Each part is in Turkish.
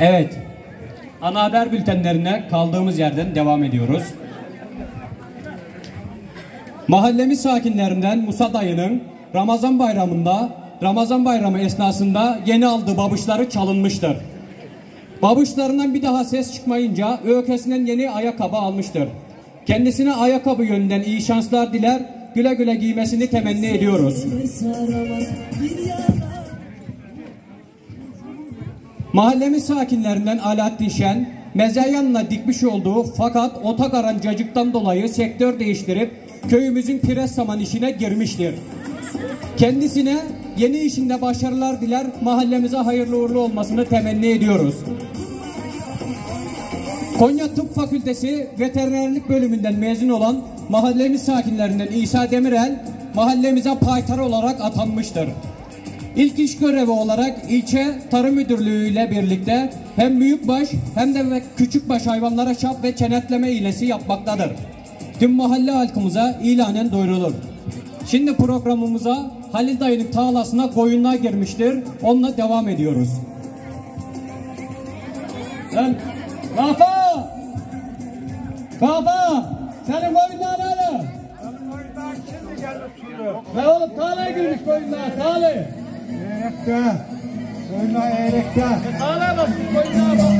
Evet. Ana haber bültenlerine kaldığımız yerden devam ediyoruz. Mahallemiz sakinlerinden Musa dayının Ramazan bayramında Ramazan bayramı esnasında yeni aldığı babuşları çalınmıştır. Babuşlarından bir daha ses çıkmayınca öykesinden yeni ayakkabı almıştır. Kendisine ayakkabı yönünden iyi şanslar diler, güle güle giymesini temenni ediyoruz. Mahallemiz sakinlerinden Alaaddin Şen, meze yanına dikmiş olduğu fakat otagaran cacıktan dolayı sektör değiştirip köyümüzün pires saman işine girmiştir. Kendisine yeni işinde başarılar diler, mahallemize hayırlı uğurlu olmasını temenni ediyoruz. Konya Tıp Fakültesi Veterinerlik bölümünden mezun olan mahallemiz sakinlerinden İsa Demirel mahallemize paytar olarak atanmıştır. İlk iş görevi olarak ilçe tarım müdürlüğü ile birlikte hem büyükbaş hem de küçükbaş hayvanlara çap ve çenetleme iğnesi yapmaktadır. Tüm mahalle halkımıza ilanen duyurulur. Şimdi programımıza Halil dayının tağlasına koyunlar girmiştir. Onunla devam ediyoruz. Sen Kafa! Kafa! Senin koyunlar nerede? Ve oğlum tağlaya girmiş koyunlar, tağlaya. Erika. Oyna Erika. Sağla bak. Oyna bak.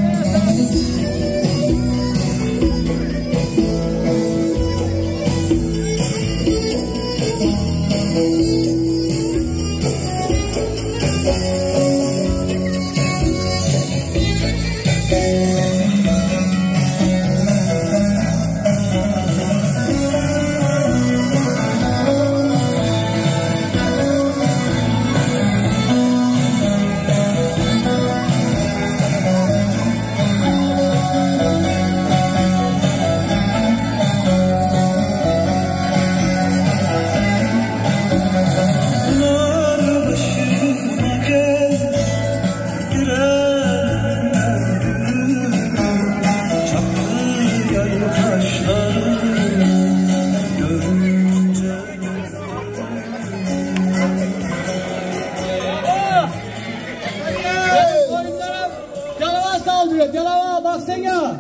Baksana.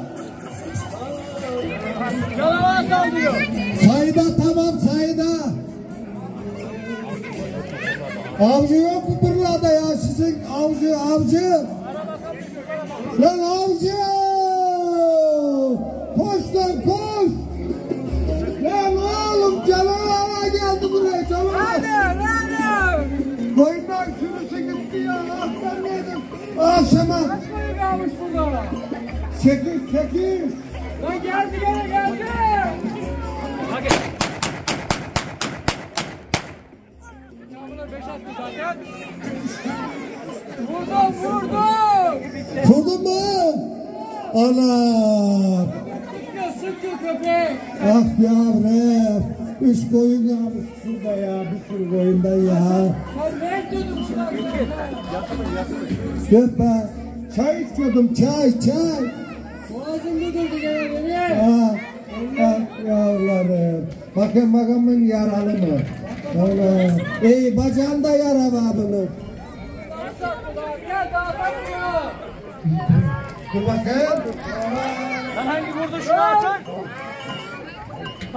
Canavar saldırıyor. Sayda tamam sayda. Avcı yok mu buralarda ya sizin avcı avcı? Lan avcı! Koş lan koş! Lan oğlum canavar geldi buraya canavar. Koyunlar sürüsü gitti ya. Neydim? Ah Sema. Kaç koyun kalmış burada? Sekiz sekiz. Lan geldi gene geldi. Ya zaten. Vurdum vurdum. Vurdun mu? Anam. Sıkıyor sıkıyor köpek. Ah yavrum. Üç koyun kalmış şurada ya. Bir sürü koyundan ya. Sen ne ediyordun şuna? Gel be. Çay içiyordum çay çay. Ah, ah yavrularım. Bakın bakalım yaralı mı? Ana. İyi bacağında yara var bunun. Dur bakayım. Lan hangi vurdu şunu artık?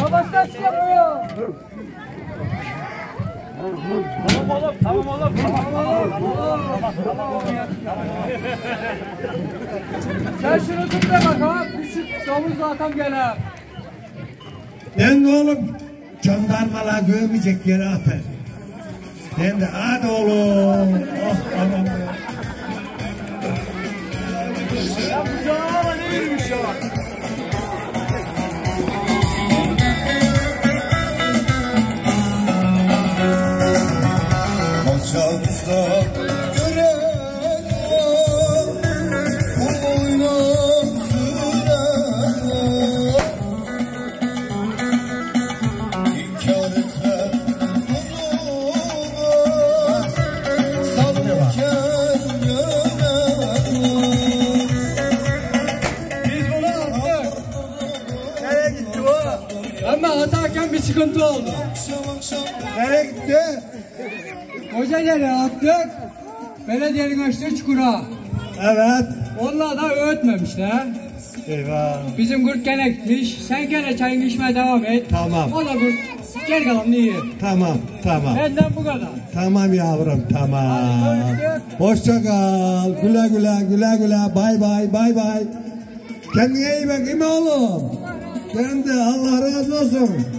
Babası nasıl yapıyor? Tamam oğlum, tamam oğlum, tamam oğlum, tamam. Sen şunu tut bak ha, küçük domuz zaten gene. Ben de oğlum jandarmalar görmeyecek yere atar. Ben de hadi oğlum. Oh anam. Sıkıntı oldu. Nereye gitti? Koca yere attık. Belediyenin açtığı çukura. Evet. Onlar da öğütmemişler. Eyvah. Bizim kurt gene gitmiş. Sen gene çayını içmeye devam et. Tamam. O da kurt. Gel kalan iyi. Tamam, tamam. Benden bu kadar. Tamam yavrum, tamam. Hoşça kal. Güle güle, güle güle. Bay bay, bay bay. Kendine iyi bak, iyi mi oğlum? Kendi Allah razı olsun.